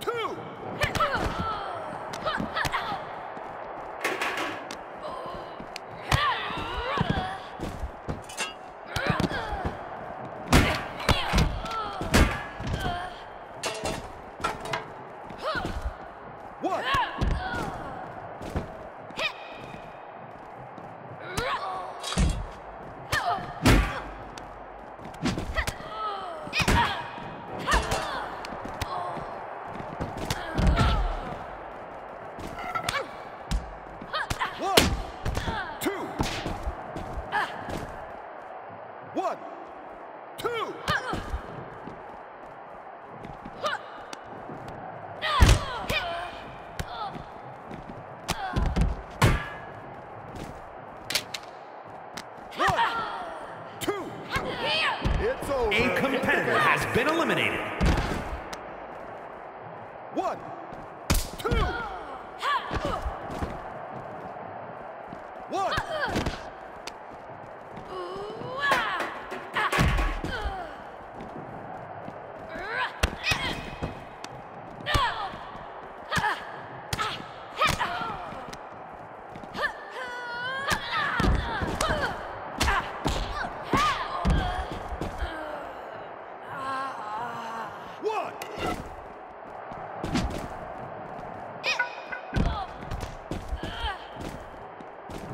two. Over. A competitor has been eliminated. One,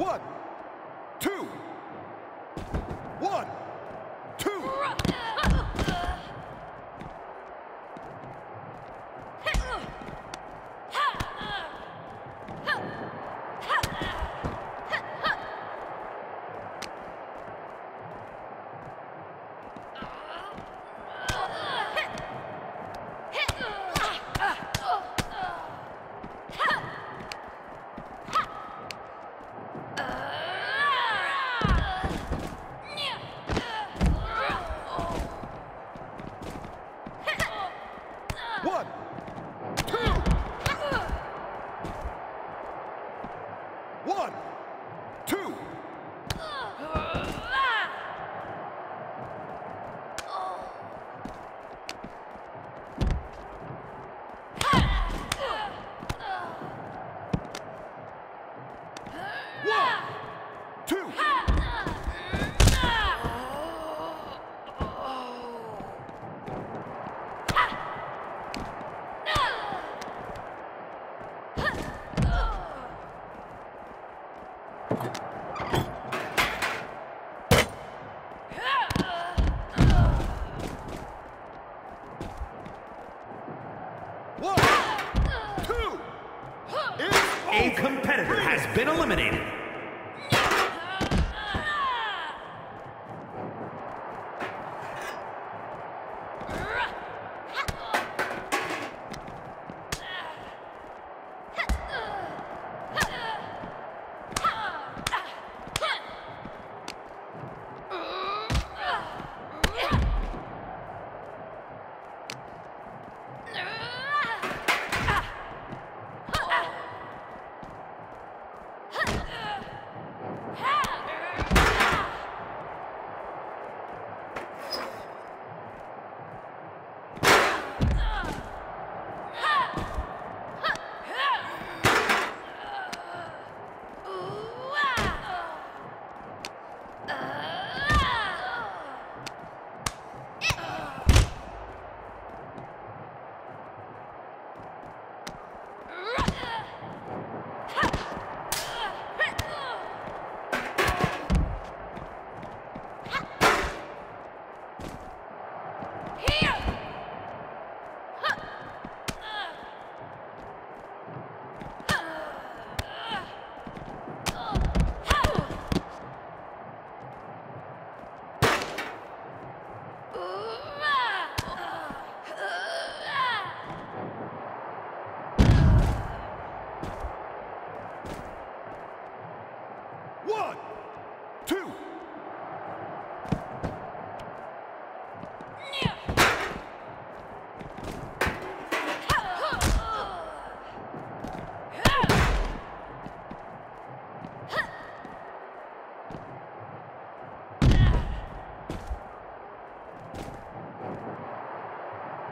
One, One,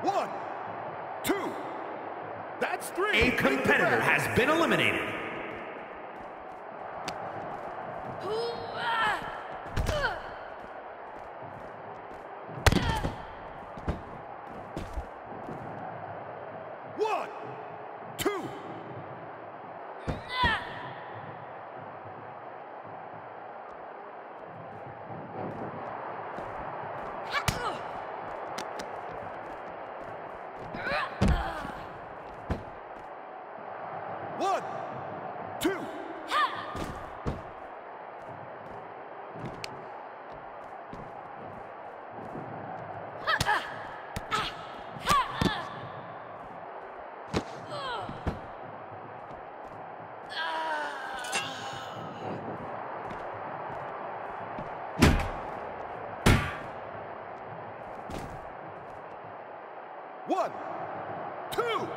One, two. That's three. A competitor has been eliminated. One, two.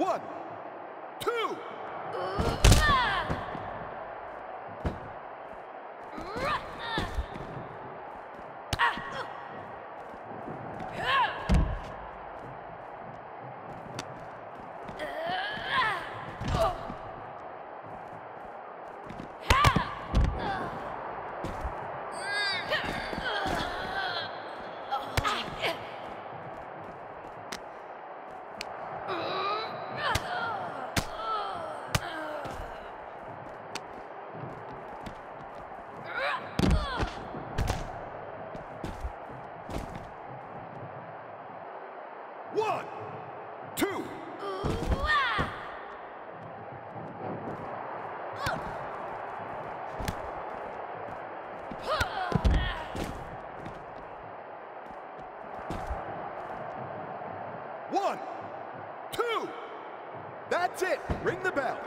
One, two. One, One, two. That's it. Ring the bell.